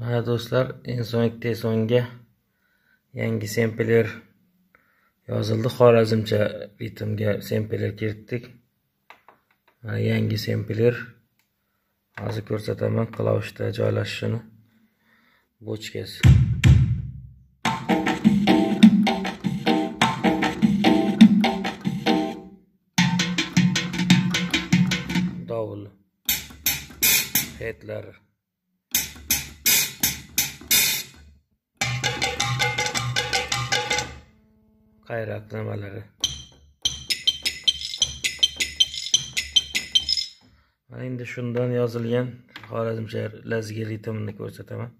mana do'stlar insonlik tesonga yangi sempler yozildi. Xorazmcha ritmga sempler kiritdik. Mana yangi sempler hozir ko'rsataman klavishda joylashishini. Bochkasi dovul hedlar qayroq nimalari mana endi shundan yozilgan xorazmcha lazgi ritmini ko'rsataman.